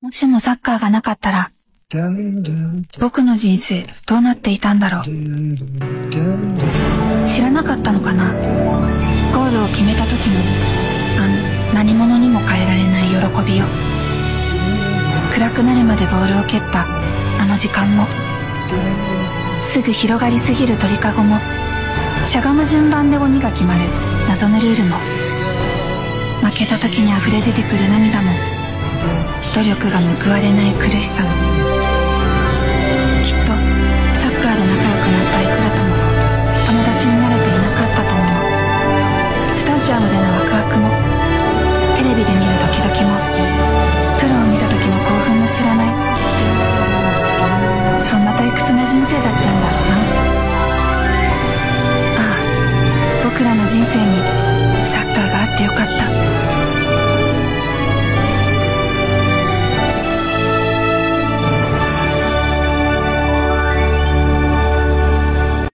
もしもサッカーがなかったら、僕の人生どうなっていたんだろう。知らなかったのかなゴールを決めた時の、あの何者にも変えられない喜びを。暗くなるまでボールを蹴ったあの時間も。すぐ広がりすぎる鳥かごも、しゃがむ順番で鬼が決まる謎のルールも。負けた時に溢れ出てくる涙も、努力が報われない苦しさもきっとサッカーで仲良くなったあいつらとも友達になれていなかったと思う。スタジアムでのワクワクもテレビで見るドキドキもプロを見た時の興奮も知らない。そんな退屈な人生だったんだろうな。ああ僕らの人生にサッカーがあってよかった。